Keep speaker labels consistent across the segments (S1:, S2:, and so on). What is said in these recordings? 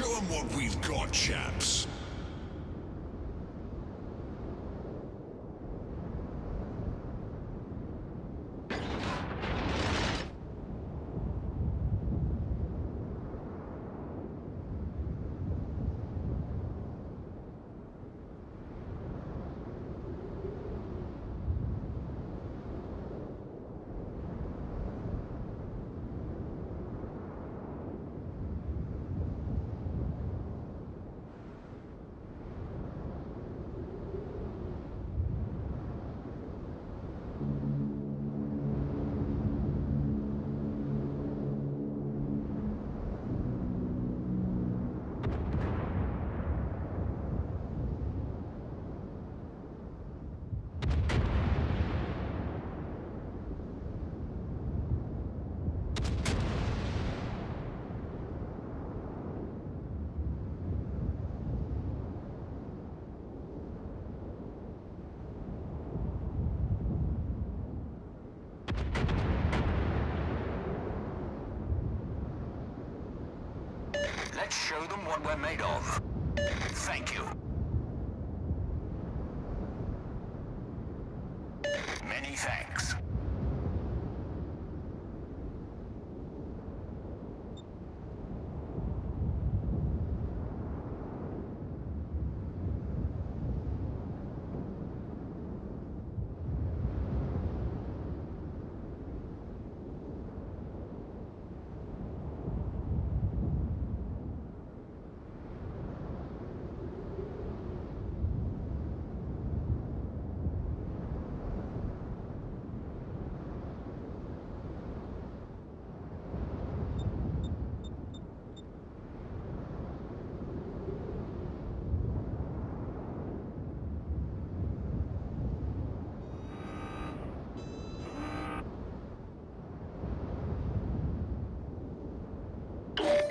S1: Show them what we've got, chaps.
S2: Show them what we're made of. Thank you.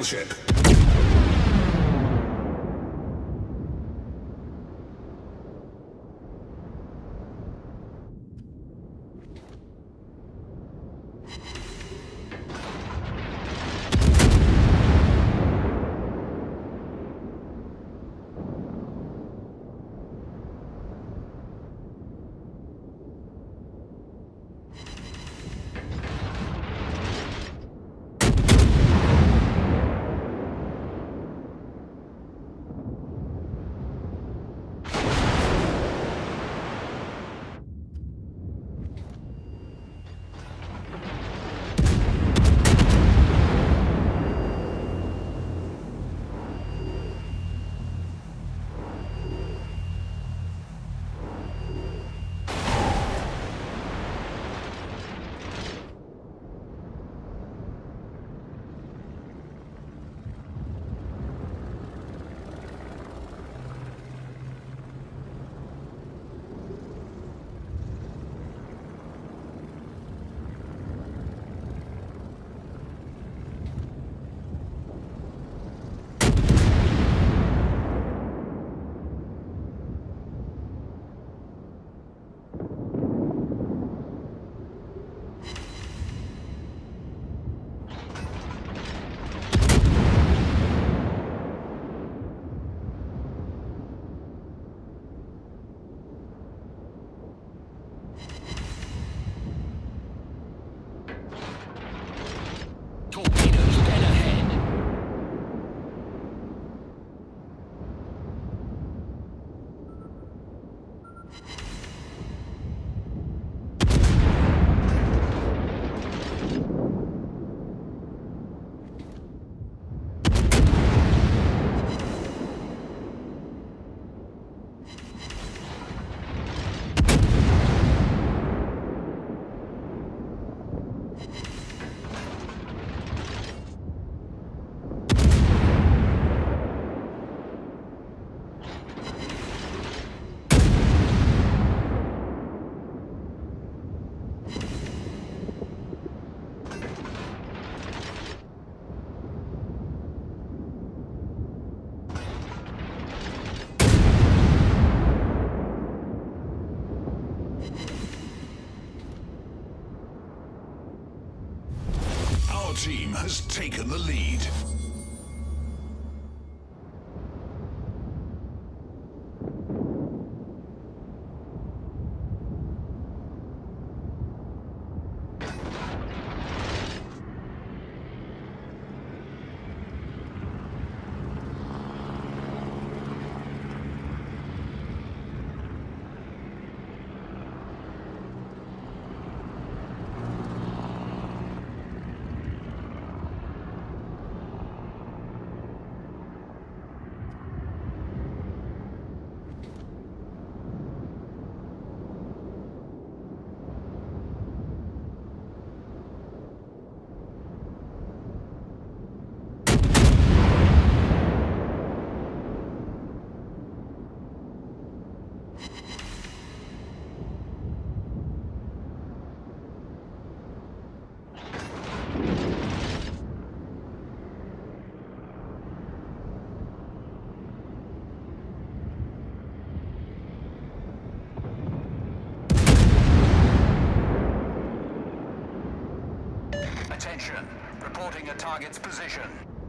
S1: Battleship.
S2: A target's position.